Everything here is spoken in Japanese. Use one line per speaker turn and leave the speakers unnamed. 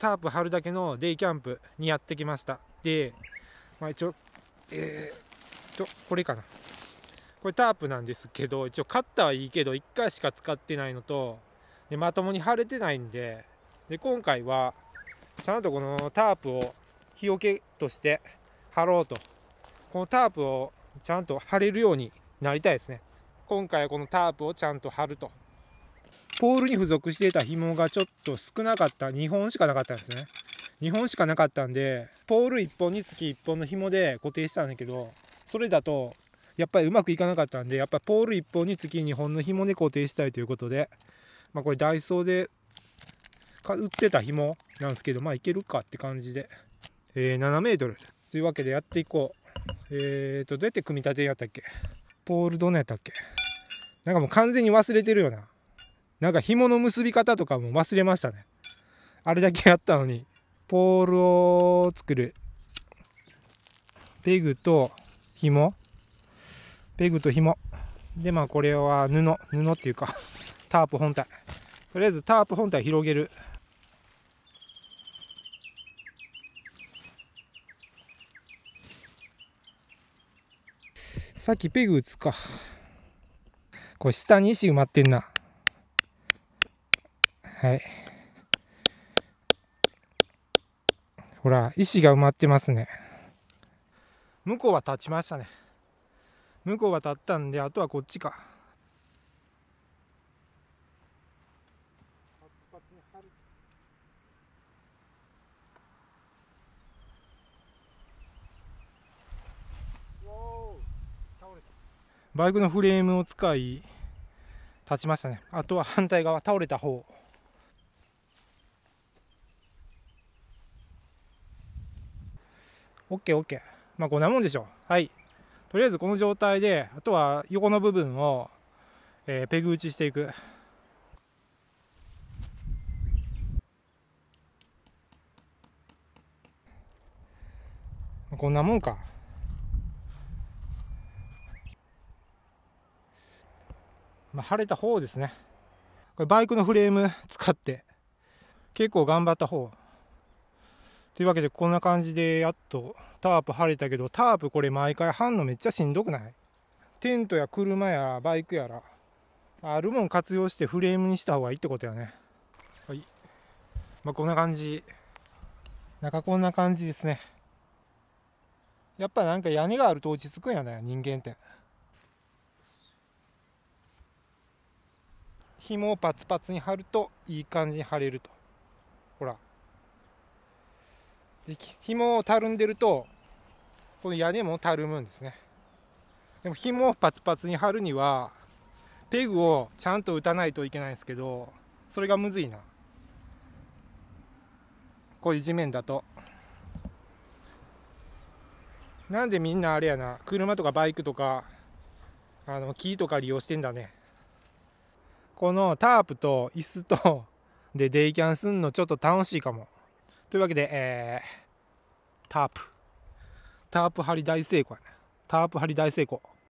タープ張るだけのデイキャンプにやってきました。で、まあ、一応えー、とこれかな。これタープなんですけど一応カッターはいいけど1回しか使ってないのとでまともに貼れてないんでで今回はちゃんとこのタープを日よけとして貼ろうと。このタープをちゃんと貼れるようになりたいですね。今回はこのタープをちゃんと貼ると。ポールに付属していた紐がちょっと少なかった。2本しかなかったんですね。2本しかなかったんでポール1本につき1本の紐で固定したんだけどそれだとやっぱりうまくいかなかったんでやっぱポール1本につき2本の紐で固定したいということでまあこれダイソーで売ってた紐なんですけどまあいけるかって感じで、えー、7メートル。というわけでやっていこう。えーとどうやって組み立てやったっけ？ポールどんなやったっけ？なんかもう完全に忘れてるよな。なんか紐の結び方とかも忘れましたね。あれだけやったのに。ポールを作る。ペグと紐。ペグと紐。でまあこれは布。布っていうか タープ本体。とりあえずタープ本体広げる。さっきペグ打つか。これ下に石埋まってんな。はい。ほら石が埋まってますね。向こうは立ちましたね。向こうは立ったんであとはこっちか。バイクのフレームを使い立ちましたね。あとは反対側倒れた方。オッケーオッケーまあこんなもんでしょう。はい。とりあえずこの状態であとは横の部分を、えー、ペグ打ちしていく。こんなもんか。まあ、晴れた方ですね。これバイクのフレーム使って結構頑張った方。というわけでこんな感じでやっとタープ晴れたけどタープこれ毎回貼んのめっちゃしんどくない？テントや車やバイクやらあるもん活用してフレームにした方がいいってことやね。はい。まあこんな感じ。中こんな感じですね。やっぱなんか屋根があると落ち着くんやね人間って。紐をパツパツに貼るといい感じに貼れると。ほら。で紐をたるんでるとこの屋根もたるむんですね。でも紐をパツパツに貼るにはペグをちゃんと打たないといけないんですけどそれがむずいな。こういう地面だと。なんでみんなあれやな車とかバイクとかあの木とか利用してんだね。このタープと椅子とでデイキャンすんのちょっと楽しいかも。というわけで、えー、タープ。タープ張り大成功やね。タープ張り大成功。